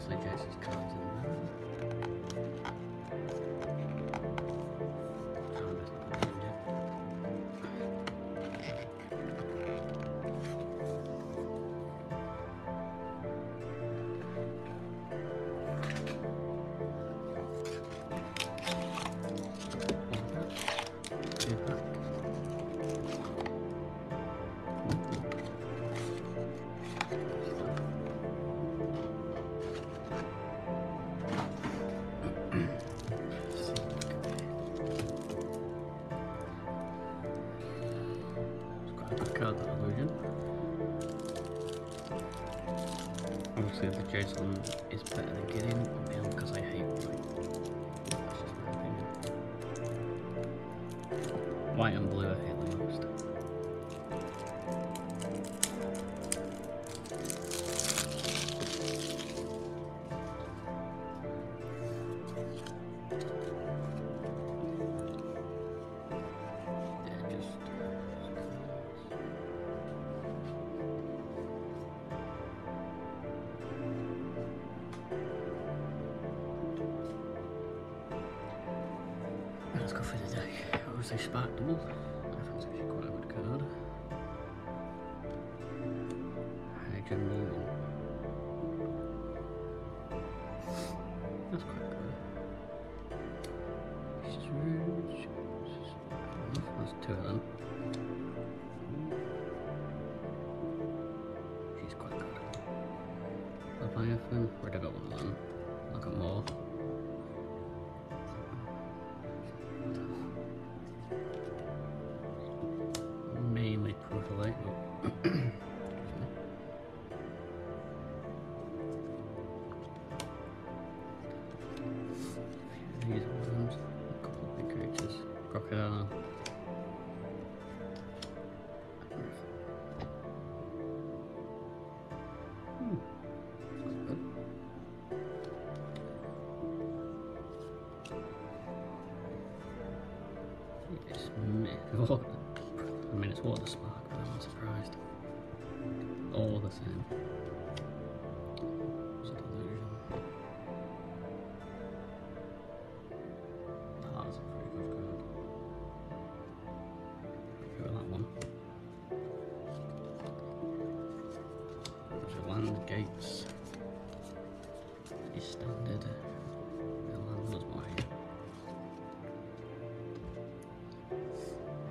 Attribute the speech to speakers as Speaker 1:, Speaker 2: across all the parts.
Speaker 1: Obviously, Jason's content. Card that illusion. Obviously the Jason is better than Gideon because I hate white. White and blue I hate Let's go for the deck. Obviously Spark Double. I think it's actually quite a good card. That's quite good. Scrooge. That's two of them. She's quite good. Leviathan. Where'd I got one them? Look at more. Good. I mean, it's water spark, but I'm not surprised. All the same. Gates. Your standard. Was white.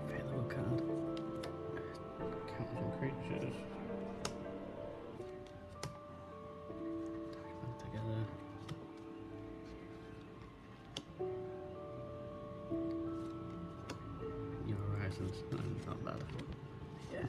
Speaker 1: Available card. Counting creatures. Attachment together. New Horizons. No, not bad. Yeah.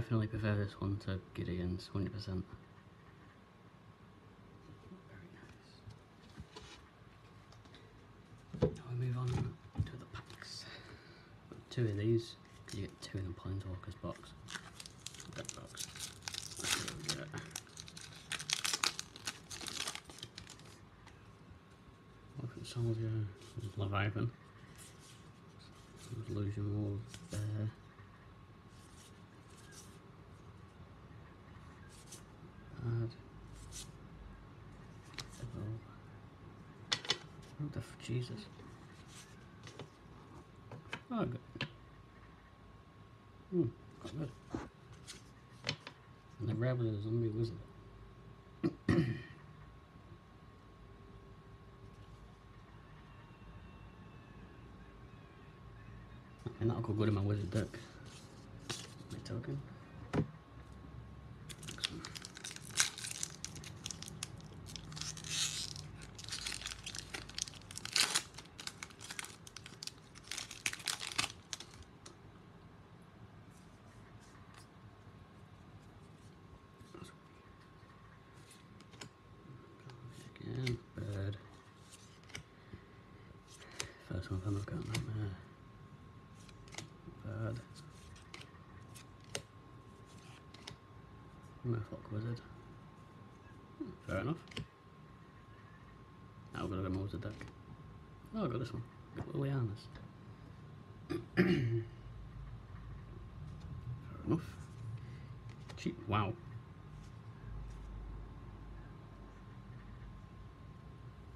Speaker 1: Definitely prefer this one to Gideon's 100%. Very nice. Now we move on to the packs. Two of these, you get two in the Planeswalkers box. That box. Orphan Soldier, Leviathan. Illusion Wolf What the Jesus. Oh, good. Hmm, quite good. And the rabbit is a zombie wizard. And that'll go good my wizard deck. My token. Next one. Again, bird. From I've got nightmare. Bird. Merfolk wizard. Fair enough. Now we're gonna go more wizard deck. Oh, I've got this one. Got Lilianas. Fair enough. Cheap. Wow.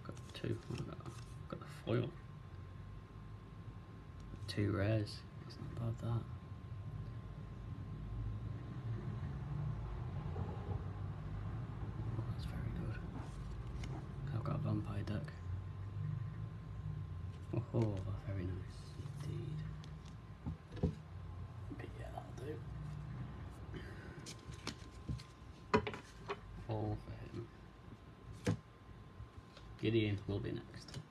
Speaker 1: Got two. Got? Got the foil two rares. It's not bad that. Oh, that's very good. I've got a vampire duck. Oh, oh very nice indeed. But yeah, that'll do. All for him. Gideon will be next.